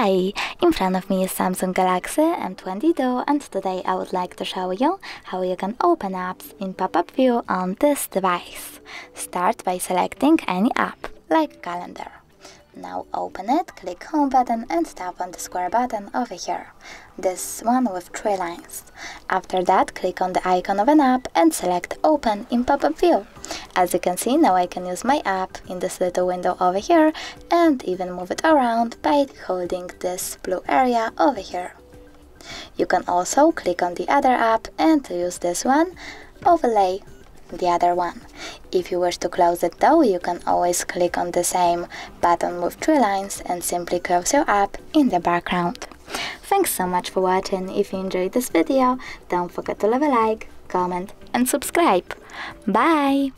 Hi! In front of me is Samsung Galaxy M22 and today I would like to show you how you can open apps in pop-up view on this device. Start by selecting any app, like calendar. Now open it, click home button and tap on the square button over here. This one with three lines. After that click on the icon of an app and select open in pop-up view. As you can see now I can use my app in this little window over here and even move it around by holding this blue area over here. You can also click on the other app and use this one, overlay the other one. If you wish to close it though, you can always click on the same button with three lines and simply close your app in the background. Thanks so much for watching. If you enjoyed this video, don't forget to leave a like, comment and subscribe. Bye!